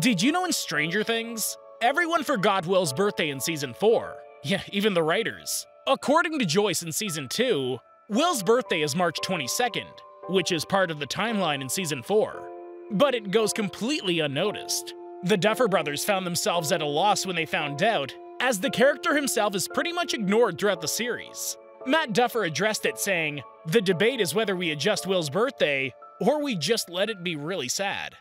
Did you know in Stranger Things, everyone forgot Will's birthday in season 4? Yeah, even the writers. According to Joyce in season 2, Will's birthday is March 22nd, which is part of the timeline in season 4. But it goes completely unnoticed. The Duffer brothers found themselves at a loss when they found out, as the character himself is pretty much ignored throughout the series. Matt Duffer addressed it saying, The debate is whether we adjust Will's birthday or we just let it be really sad.